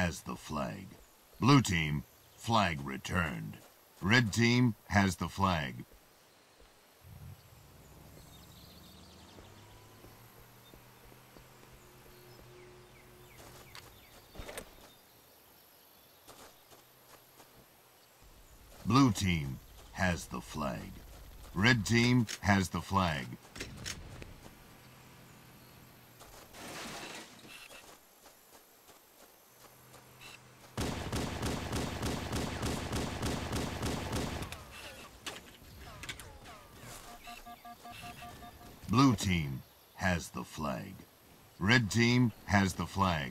has the flag. Blue team, flag returned. Red team has the flag. Blue team has the flag. Red team has the flag. Blue team has the flag. Red team has the flag.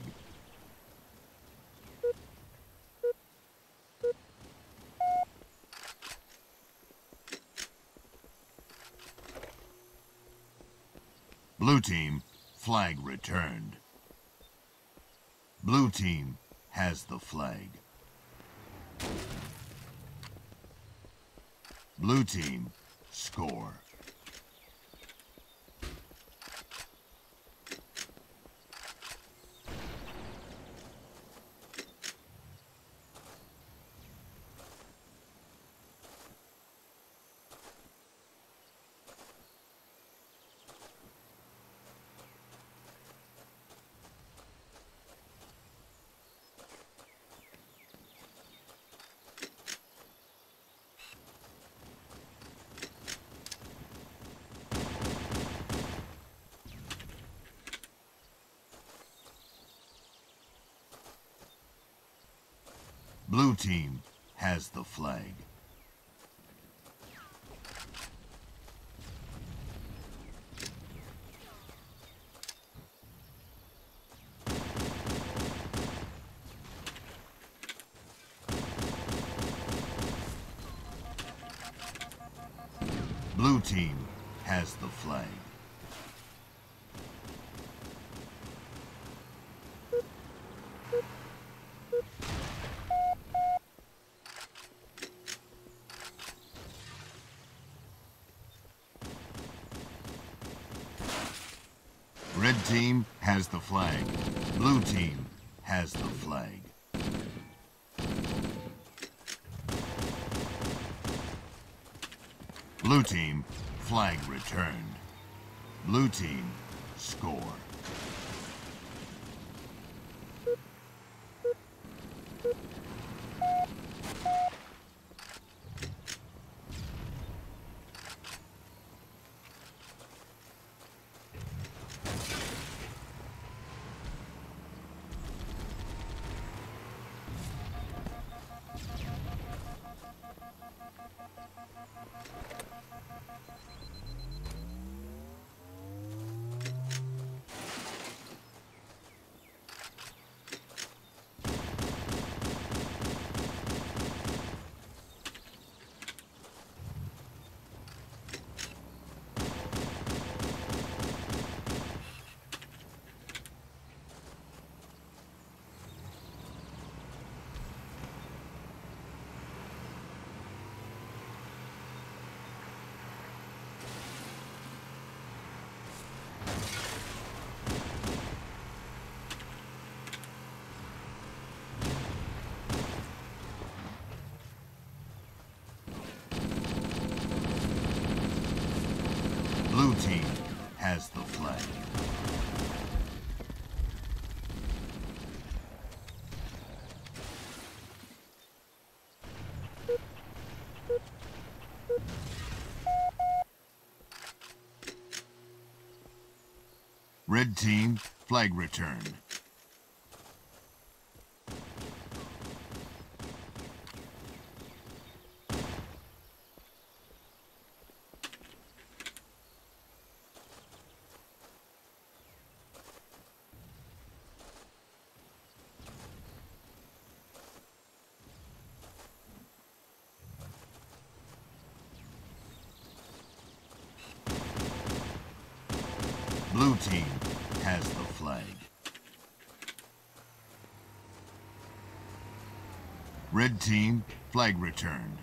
Blue team, flag returned. Blue team has the flag. Blue team, score. Blue team has the flag. Blue team has the flag. Red team has the flag. Blue team has the flag. Blue team, flag returned. Blue team, score. Blue team has the flag. Red team, flag returned. Blue team has the flag. Red team, flag returned.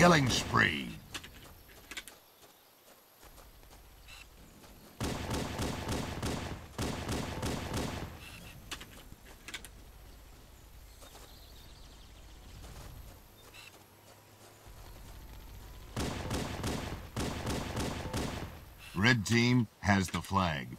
Killing spree. Red team has the flag.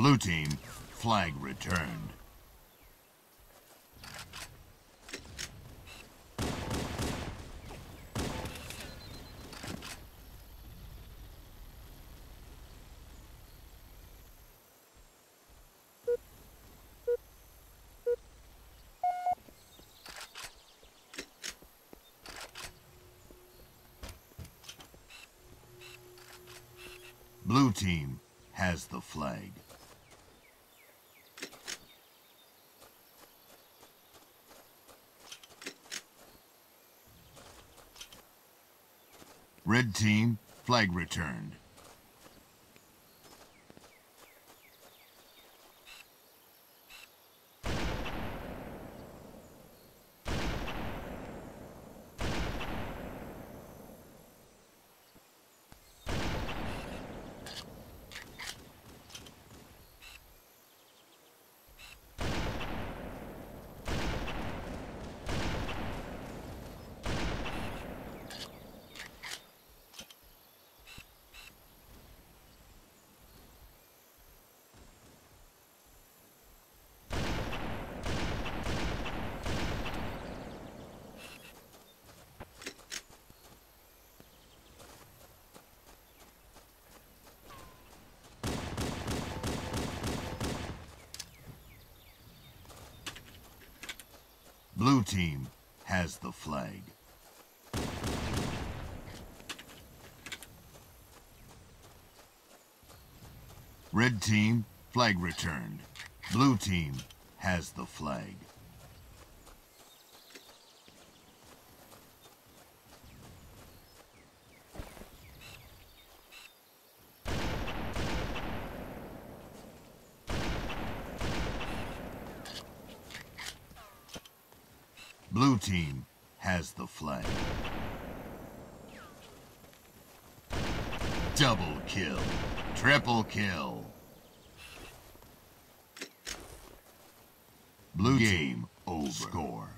Blue team, flag returned. Blue team has the flag. Red team, flag returned. Blue team has the flag. Red team, flag returned. Blue team has the flag. Blue team has the flag. Double kill. Triple kill. Blue game over. Score.